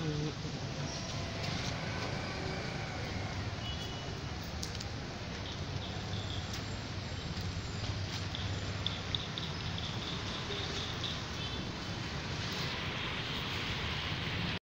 Mm-hmm.